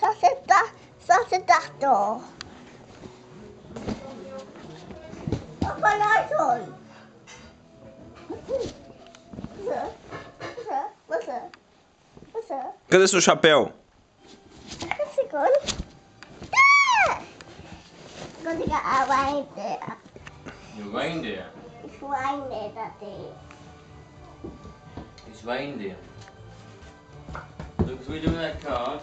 Só se tá, só se tá. Pappa Larsson. What's up? What's up? Cadê seu chapéu? Ah! Going to get a reindeer. It's reindeer that So we do that card.